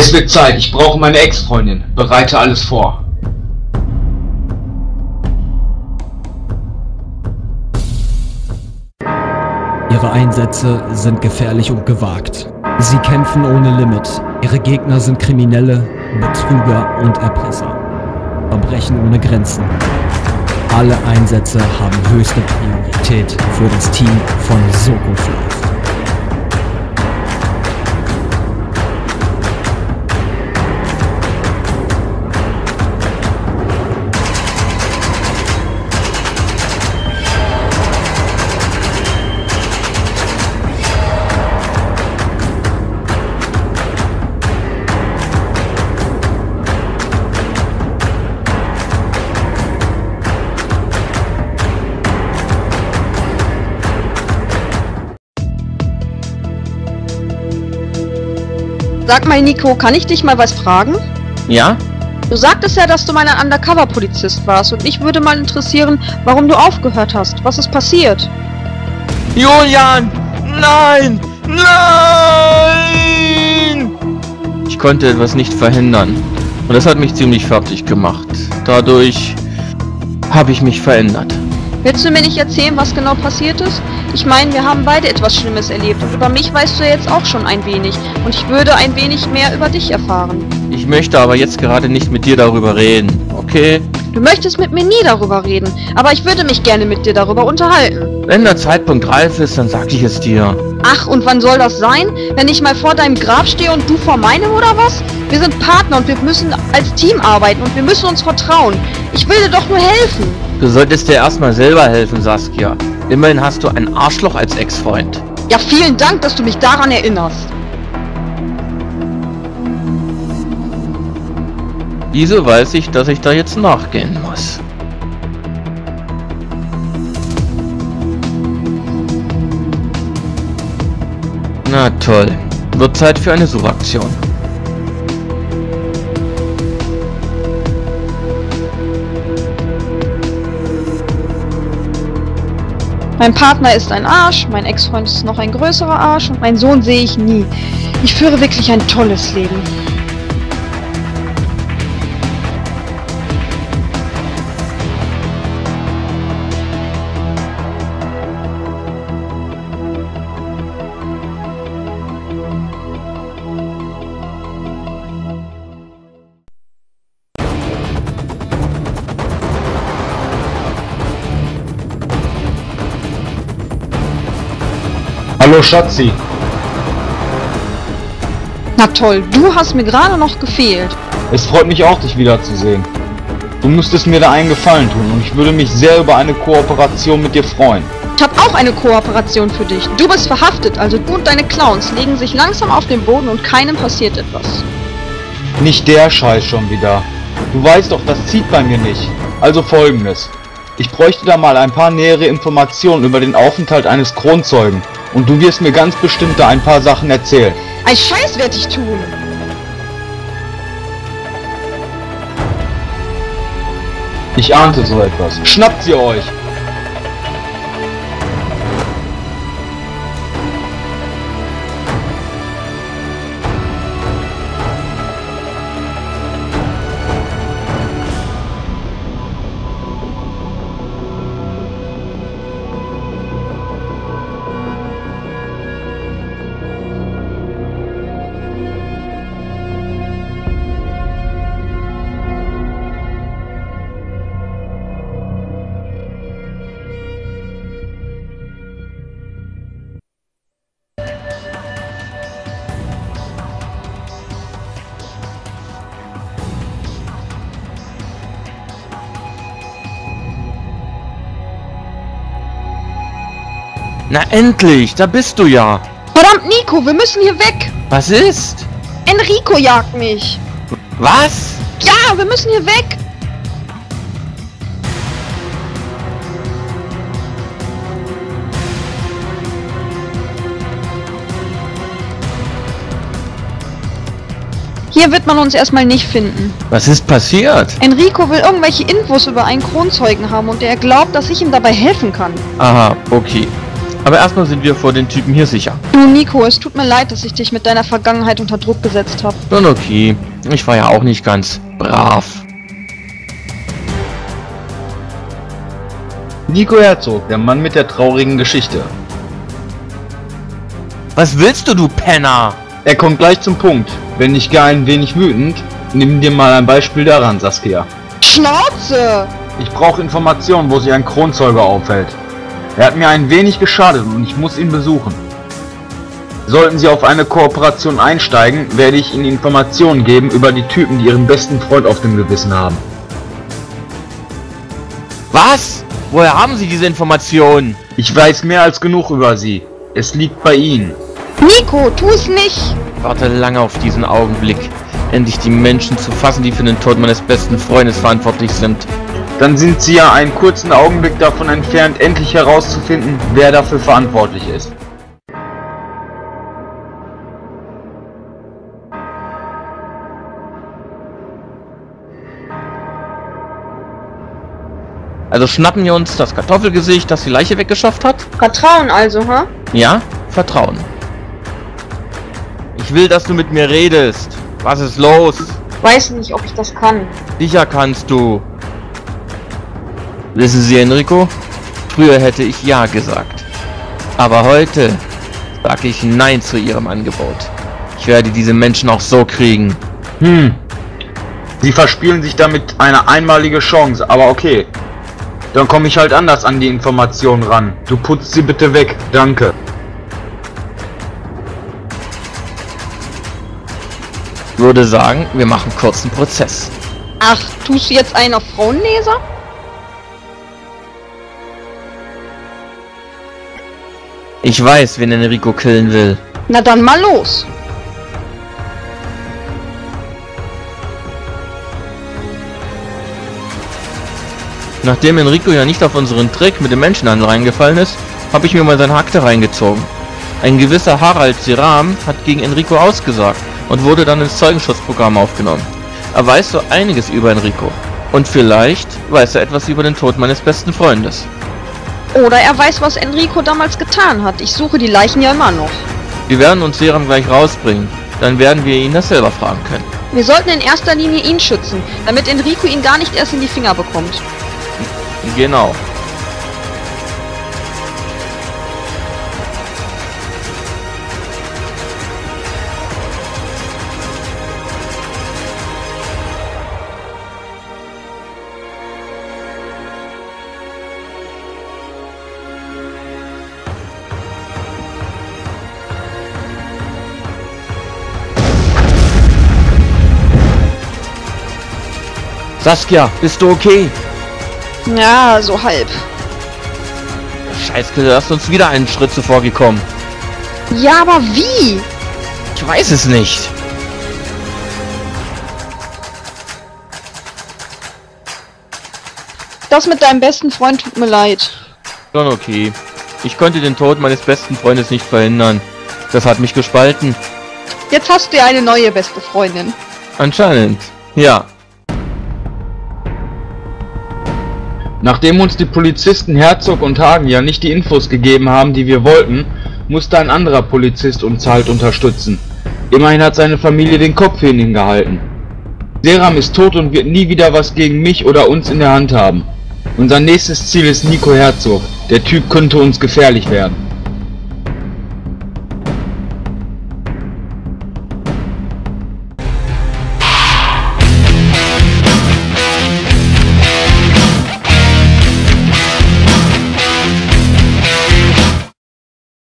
Es wird Zeit, ich brauche meine Ex-Freundin. Bereite alles vor. Ihre Einsätze sind gefährlich und gewagt. Sie kämpfen ohne Limit. Ihre Gegner sind Kriminelle, Betrüger und Erpresser. Verbrechen ohne Grenzen. Alle Einsätze haben höchste Priorität für das Team von Sokoflight. Sag mal, Nico, kann ich dich mal was fragen? Ja? Du sagtest ja, dass du mal ein Undercover-Polizist warst und mich würde mal interessieren, warum du aufgehört hast. Was ist passiert? Julian! Nein! Nein! Ich konnte etwas nicht verhindern. Und das hat mich ziemlich fertig gemacht. Dadurch habe ich mich verändert. Willst du mir nicht erzählen, was genau passiert ist? Ich meine, wir haben beide etwas Schlimmes erlebt und über mich weißt du jetzt auch schon ein wenig und ich würde ein wenig mehr über dich erfahren. Ich möchte aber jetzt gerade nicht mit dir darüber reden, okay? Du möchtest mit mir nie darüber reden, aber ich würde mich gerne mit dir darüber unterhalten. Wenn der Zeitpunkt reif ist, dann sag ich es dir. Ach, und wann soll das sein? Wenn ich mal vor deinem Grab stehe und du vor meinem oder was? Wir sind Partner und wir müssen als Team arbeiten und wir müssen uns vertrauen. Ich will dir doch nur helfen. Du solltest dir erstmal selber helfen, Saskia. Immerhin hast du ein Arschloch als Ex-Freund. Ja, vielen Dank, dass du mich daran erinnerst. Wieso weiß ich, dass ich da jetzt nachgehen muss? Na toll. Wird Zeit für eine Suchaktion. Mein Partner ist ein Arsch, mein Ex-Freund ist noch ein größerer Arsch und meinen Sohn sehe ich nie. Ich führe wirklich ein tolles Leben. Hallo Schatzi. Na toll, du hast mir gerade noch gefehlt. Es freut mich auch, dich wiederzusehen. Du müsstest mir da einen Gefallen tun und ich würde mich sehr über eine Kooperation mit dir freuen. Ich habe auch eine Kooperation für dich. Du bist verhaftet, also du und deine Clowns legen sich langsam auf den Boden und keinem passiert etwas. Nicht der Scheiß schon wieder. Du weißt doch, das zieht bei mir nicht. Also folgendes. Ich bräuchte da mal ein paar nähere Informationen über den Aufenthalt eines Kronzeugen und du wirst mir ganz bestimmt da ein paar Sachen erzählen. Ein Scheiß werd ich tun. Ich ahnte so etwas. Schnappt sie euch! Na endlich, da bist du ja. Verdammt, Nico, wir müssen hier weg. Was ist? Enrico jagt mich. Was? Ja, wir müssen hier weg. Hier wird man uns erstmal nicht finden. Was ist passiert? Enrico will irgendwelche Infos über einen Kronzeugen haben und er glaubt, dass ich ihm dabei helfen kann. Aha, okay. Aber erstmal sind wir vor den Typen hier sicher. Du, Nico, es tut mir leid, dass ich dich mit deiner Vergangenheit unter Druck gesetzt habe. Nun okay, ich war ja auch nicht ganz brav. Nico Herzog, der Mann mit der traurigen Geschichte. Was willst du, du Penner? Er kommt gleich zum Punkt. Wenn nicht gar ein wenig wütend, nimm dir mal ein Beispiel daran, Saskia. Schnauze! Ich brauche Informationen, wo sich ein Kronzeuge aufhält. Er hat mir ein wenig geschadet und ich muss ihn besuchen. Sollten Sie auf eine Kooperation einsteigen, werde ich Ihnen Informationen geben über die Typen, die Ihren besten Freund auf dem Gewissen haben. Was? Woher haben Sie diese Informationen? Ich weiß mehr als genug über Sie. Es liegt bei Ihnen. Nico, tu es nicht! Ich warte lange auf diesen Augenblick, endlich die Menschen zu fassen, die für den Tod meines besten Freundes verantwortlich sind. Dann sind Sie ja einen kurzen Augenblick davon entfernt, endlich herauszufinden, wer dafür verantwortlich ist. Also schnappen wir uns das Kartoffelgesicht, das die Leiche weggeschafft hat? Vertrauen also, ha? Ja, Vertrauen. Ich will, dass du mit mir redest. Was ist los? Weiß nicht, ob ich das kann. Sicher kannst du. Wissen Sie, Enrico? Früher hätte ich Ja gesagt. Aber heute sage ich Nein zu Ihrem Angebot. Ich werde diese Menschen auch so kriegen. Hm. Sie verspielen sich damit eine einmalige Chance, aber okay. Dann komme ich halt anders an die Informationen ran. Du putzt sie bitte weg, danke. Würde sagen, wir machen kurzen Prozess. Ach, tust du jetzt einen auf Frauenleser? Ich weiß, wen Enrico killen will. Na dann mal los. Nachdem Enrico ja nicht auf unseren Trick mit dem Menschenhandel reingefallen ist, habe ich mir mal seine Akte reingezogen. Ein gewisser Harald Siram hat gegen Enrico ausgesagt und wurde dann ins Zeugenschutzprogramm aufgenommen. Er weiß so einiges über Enrico. Und vielleicht weiß er etwas über den Tod meines besten Freundes. Oder er weiß, was Enrico damals getan hat. Ich suche die Leichen ja immer noch. Wir werden uns Seram gleich rausbringen. Dann werden wir ihn das selber fragen können. Wir sollten in erster Linie ihn schützen, damit Enrico ihn gar nicht erst in die Finger bekommt. Genau. Saskia, bist du okay? Ja, so halb. Scheiße, du hast uns wieder einen Schritt zuvor gekommen. Ja, aber wie? Ich weiß es nicht. Das mit deinem besten Freund tut mir leid. Schon okay. Ich konnte den Tod meines besten Freundes nicht verhindern. Das hat mich gespalten. Jetzt hast du ja eine neue beste Freundin. Anscheinend. Ja. Nachdem uns die Polizisten Herzog und Hagen ja nicht die Infos gegeben haben, die wir wollten, musste ein anderer Polizist uns halt unterstützen. Immerhin hat seine Familie den Kopf hin ihm gehalten. Seram ist tot und wird nie wieder was gegen mich oder uns in der Hand haben. Unser nächstes Ziel ist Nico Herzog. Der Typ könnte uns gefährlich werden.